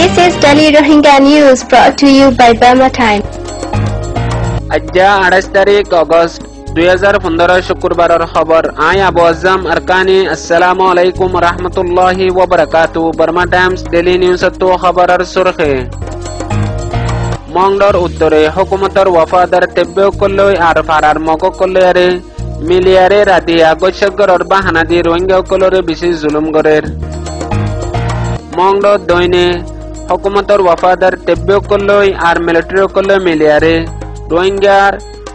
This is Delhi Rohingya News brought to you by Burma Time. আজ্জা আঠাইশ তারিখ, August দুই হাজার পনেরো শুক্রবারের খবর। আই আবু আজম আরকানি, আসসালামু আলাইকুম রহমতুল্লাহি ওবরাকাতু বর্মা টাইমস ডেলি নিউজ তো সুরখে। মংডর উত্তরে হুকুমতর ওয়াফাদার তেব্যকল্লই আর ফারার মগকল্লয়ারে মিলিয়ারে রাতিয়া গৈশ্যগরর বাহানা দিয়ে রোহিঙ্গাকলরে বেশি জুলুম গরের মংড দৈনে হকুমতর ওয়াফাদার তেব্যকল্লই আর মিলিটারিকল্লই মিলিয়ারে রোহিঙ্গার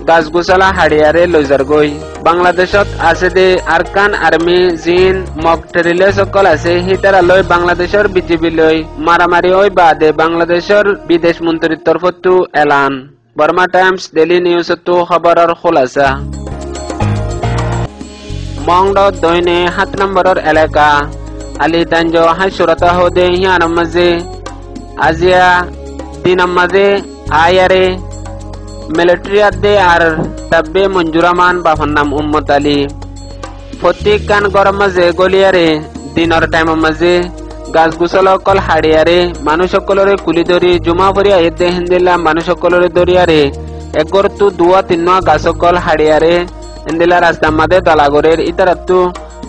গাছগুছালা হাড়িয়ারে লইজার গই বাংলাদেশত আছে দে আরকান আর্মি জিন মক ট্রেলে সকল আছে হিতারা লই বাংলাদেশের বিজেপি লই মারামারি ওই বাদে বাংলাদেশের বিদেশ মন্ত্রীর তরফতো এলান। বর্মা টাইমস ডেলি নিউজতো খবরের খোলাসা মংড দৈনে সাত নম্বরের এলাকা। আলি তাঞ্জ হাসুরতা হদে হিয়ান মাঝে আজিয়া দিন মাঝে আয়ারে মিলিটারি আদে আর তাব্বে মঞ্জুরামান বাফার নাম উম্মত আলী ফতিক কান গরম মাঝে গলিয়ারে দিনর টাইম মাঝে গাছ গুছল অকল হাড়িয়ারে মানুষ সকলরে কুলি ধরি জুমা ভরি আইতে হিন্দিলা মানুষ সকলরে দরিয়ারে একর তু দুয়া তিন গাছ অকল হাড়িয়ারে হিন্দিলা রাস্তা মাদে দলাগরের ইতারাতু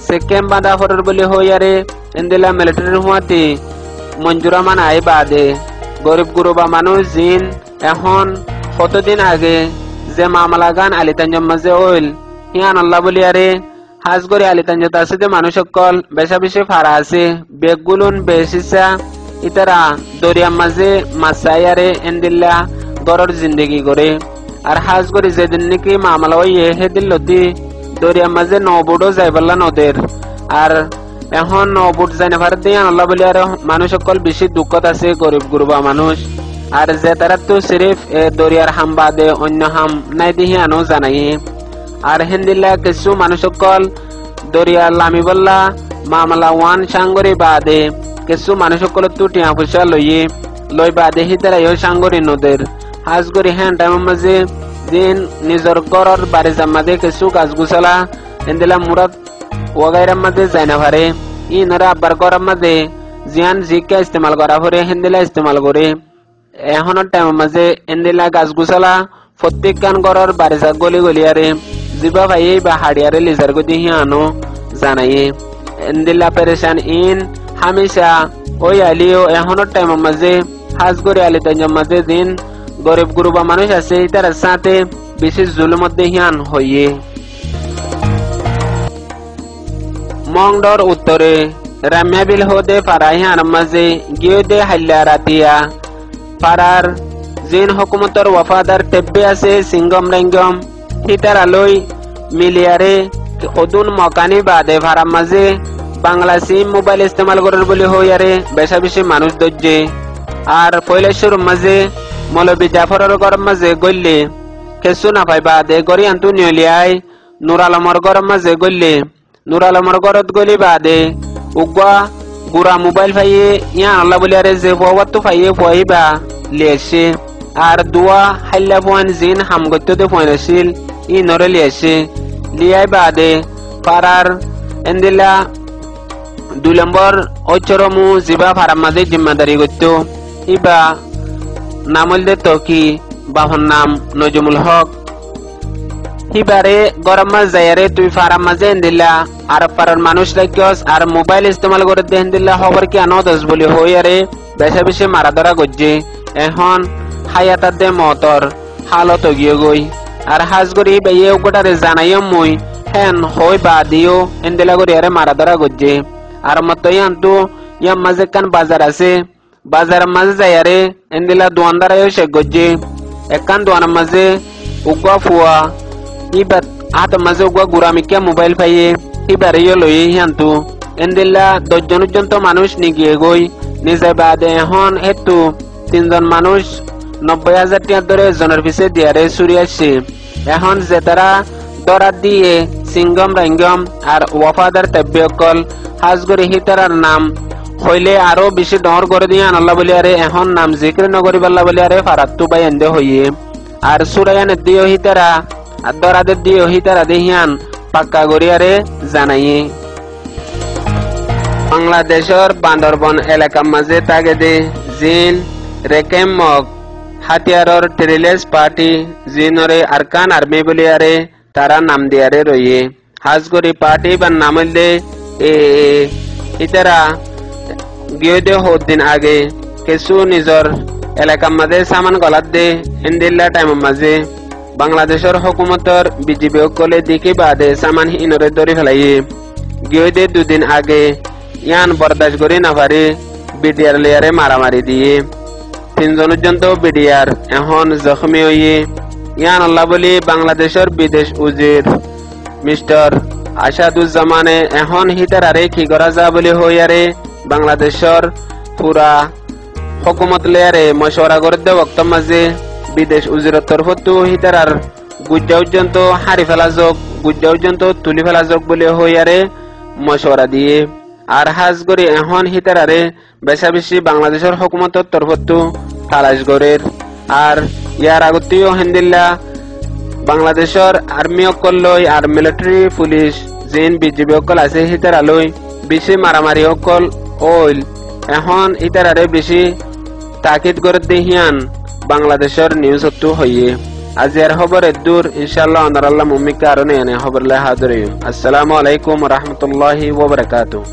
সেকেম বাঁধা ফরর বলি হইয়ারে হিন্দিলা মিলিটারি হুয়াতি মঞ্জুরামান আই বাদে। গরিব গুরুবা মানুষ জিন এখন কতদিন আগে যে মামলা গান আলিতাঞ্জম মাঝে ওইল হিয়ান আল্লাহ বলিয়ারে হাজ করে আলিতাঞ্জত আছে যে মানুষ সকল বেশা বেশি ফারা আছে বেগুলুন বেশিসা ইতারা দরিয়ার মাঝে মাসাইয়ারে এন্দিল্লা গরর জিন্দগি করে আর হাজ করে যেদিন নাকি মামলা ওই হেদিন লতি দরিয়ার মাঝে নবুডও যাইবাল্লা নদের। আর এখন নবুট যাই না ভারত আল্লাহ বলি আর মানুষ সকল বেশি দুঃখত আছে গরিব গুরুবা মানুষ আর যে তারা তো সিরিফ দরিয়ার হাম বাদে অন্য হাম নাই দিহি আনো জানাই আর হিন্দিল্লা কিছু মানুষ সকল দরিয়ার লামি বল্লা মামলা ওয়ান সাঙ্গরি বাদে। কিছু মানুষ সকল তো টিয়া পয়সা লইয়ে লই বাদে হিতারা ইহ সাঙ্গরি নদের হাজগরি হ্যান টাইমের মাঝে দিন নিজর গরর বাড়ি জামাদে কিছু গাছ গুছালা হিন্দিলা মুরাদ ওগাইরার মাঝে যাই না পারে ই নরা আব্বার গরম জিয়ান জিকা ইস্তেমাল করা পরে হিন্দিলা ইস্তেমাল করে। এখনের টাইম মাঝে এন্দিলা গাছ গুছালা প্রত্যেক কান গড়র বারিসা গলি গলিয়ারে, জিবা ভাইয়ে বা হাড়িয়ারে লিজার গদি হিয়ানো জানাইয়ে। এন্দিলা পেরেশান ইন হামেশা ওই আলিও এখনের টাইম মাঝে, হাজ আলি তাইজম মাঝে দিন গরিব গুরুবা মানুষ আছে, তার সাথে বিশেষ জুলুমত হিয়ান হইয়ে। মংডর উত্তরে। রাম্যাবিল হদে ফারাহিয়ান মাঝে গিয়ে দে হাল্লা রাতিয়া। পাড়ার জিন হকুমতর ওয়াফাদার টেব্বে আছে সিঙ্গম রেঙ্গম। হিতার আলোই মিলিয়ারে অদুন মকানি বাদে ভাড়া মাঝে বাংলা সিম মোবাইল ইস্তেমাল করার বলে হইয়ারে বেশা বেশি মানুষ দর্জে আর পৈলেশ্বর মাঝে মৌলবী জাফরের গরম মাঝে গল্লে। খেসু না পাই বাদে গড়ি আন্তু নিয়লিয়াই নুর আলমর গরম মাঝে গল্লে। নুর আলমর গরত গলি বাদে উগুয়া গুড়া মোবাইল ফাইয়ে ইয়া আল্লাহ বলি আরে যে বওয়াত ফাইয়ে ফুয়াইবা লিয়েছে আর দুয়া হাল্লা ফুয়ান জিন হামগত্য দে ফুয়ান আছিল ই নরে লিয়েছে লিয়াই বাদে পারার এন্দিলা দুই নম্বর অচরমু জিবা ফারাম মাঝে জিম্মাদারি করত ইবা নামল দে তকি বাহন নাম নজমুল হক হিবারে গরম মাস যায়ারে তুই ফারাম মাঝে এন্দিলা। আর পারার মানুষ রাখিয়স আর মোবাইল ইস্তেমাল করে দেন দিল্লা খবর কি আনো দশ বলি, হই আরে, বেশা বেশি মারা ধরা গজ্জে এখন হায়াতার দে মতর হালত গিয়ে গই। আর হাজ করি বেয়ে গোটারে জানাইও মুই, হেন হই বা দিও, এন্দিলা করি আরে মারা ধরা গজ্জে আর মতো ইয়ান্তু ইয়াম মাঝে কান বাজার আছে। বাজার মাঝে যায়ারে এন্দিলা দোয়ানদার আয়ো সে গজ্জে একান দোয়ানের মাঝে, উগা ফুয়া ইবাত আত মাঝে উগা গুরামিকা মোবাইল পাইয়ে ইবারে ইয়ে লই হিয়ান্তু এন্দিল্লা দশজন পর্যন্ত মানুষ নিগিয়ে গই নিজে বাদে এখন হেতু তিনজন মানুষ নব্বই হাজার টিয়ার ধরে জনের পিছে দিয়ারে চুরি আসছে এখন যে তারা দরাত দিয়ে সিঙ্গম রাঙ্গম আর ওয়াফাদার তাব্যকল হাজগরি হিতারার নাম হইলে আরও বেশি ডর করে দিয়ে আনাল্লা বলি আরে এখন নাম জিক্র নগরি পাল্লা বলি আরে ফারাত্তু বাই এন্দে হইয়ে আর সুরায়ান দিয়ে হিতারা আর দরাদের দিয়ে হিতারা দেহিয়ান, পাক্কা গড়িয়ারে জানাইয়ে। বাংলাদেশের বান্দরবন এলাকার মাঝে তাগে দে জিন ৰেকেমক হাতিয়াৰৰ ট্ৰেলেছ পাৰ্টি জিনৰে আৰকান আৰ্মি বুলিয়াৰে তাৰা নাম দিয়াৰে ৰয়ে হাজগৰি পাৰ্টি বা নামলে এ, ইতারা গিয়ে হদ্দিন আগে কিছু নিজর এলাকার মাঝে সামান গলাত দে ইন্দিল্লা টাইমের মাঝে বাংলাদেশের হুকুমতর বিজেপি সকলে দিকে বাদে সামান ইনরে ধরে ফেলাই। গিয়ে দুদিন আগে ইয়ান বরদাস্ত করে না পারে বিডিআর লেয়ারে মারামারি দিয়ে। তিনজন পর্যন্ত বিডিআর এখন জখমি হয়ে ইয়ান আল্লাহ বলি বাংলাদেশের বিদেশ উজির। মিস্টার আসাদুজ্জামানে এখন হিতারারে কি করা যা বলি হইয়ারে বাংলাদেশর পুরা হকুমত লেয়ারে মশওয়ারা করে দে বক্ত মাঝে বিদেশ উজিরত তরফতো হিতারার গুজ্জা পর্যন্ত হারি ফেলা যোগ, গুজ্জা পর্যন্ত তুলি ফেলা যোগ বলে হইয়ারে মশওয়ারা দিয়ে। আর হাজ করে এখন হিতারারে বেশা বেশি বাংলাদেশের হকুমতর তরফতো তালাশ গড়ের আর ইয়ার আগতেও হেন্দিল্লা বাংলাদেশৰ আৰ্মী অকল লৈ আৰু মিলিটাৰী পুলিচ যেন বিজেপি অকল আছে সিতাৰালৈ বেছি মাৰামাৰি অকল, অইল। এখন ইতাৰাৰে বেছি তাকিদ করে দেহিয়ান বাংলাদেশের নিউজ নিউজতো হইয়ে। আজ এর খবর দূর ইনশাল্লাহ অনার আল্লাহ মুমিকা আরও নেই খবর লে হাজর আসসালামু আলাইকুম রহমতুল্লাহি ওবরাকাতুহ